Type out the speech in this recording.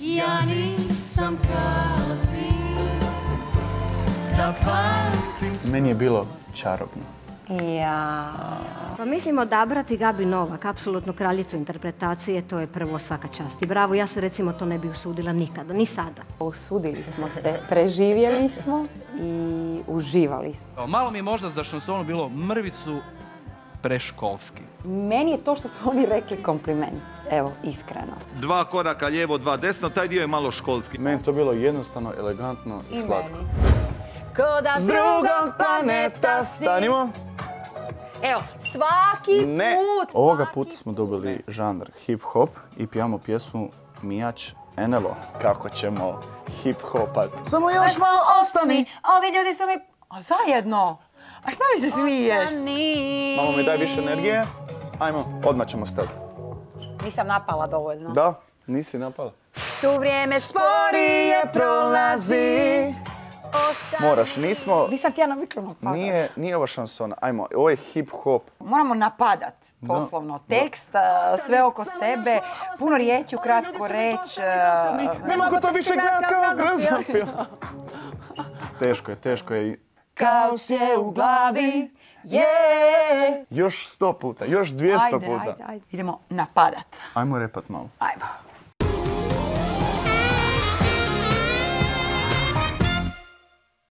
Ja nisam kao ti Da pamtim Meni je bilo čarobno. Ja. Pa mislim odabrati Gabi Novak, apsolutno kraljicu interpretacije, to je prvo svaka čast. I bravo, ja se recimo to ne bi usudila nikada, ni sada. Usudili smo se, preživjeli smo i uživali smo. Malo mi je možda za šansonu bilo mrvicu preškolski. Meni je to što su oni rekli kompliment, evo, iskreno. Dva koraka lijevo, dva desno, taj dio je malo školski. Meni je to bilo jednostavno, elegantno i, slatko. Ko da S drugog planeta stanimo. Evo, svaki Ne, put. ovoga puta smo dobili žanr hip-hop i pijamo pjesmu Mijač NLO. Kako ćemo hip-hopat. Samo još malo ostani! Ovi ljudi su mi... A zajedno? A šta mi se smiješ? Mamo mi daj više energije. Ajmo, odmah ćemo stati. Nisam napala dovoljno. Da, nisi napala. Tu vrijeme sporije prolazi. Moraš, nismo... Nisam htjela na mikrofon padat. Nije, nije ovo šansona. Ajmo, ovo je hip-hop. Moramo napadat, doslovno. Tekst, sve oko sebe, puno riječi, ukratko reći. Ne mogu to više gledat kao film. Teško je, teško je. Kaos je u glavi, je. Još sto puta, još dvjesto Ajde, puta. ajde, ajde. Idemo napadat. Ajmo repat malo. Ajmo.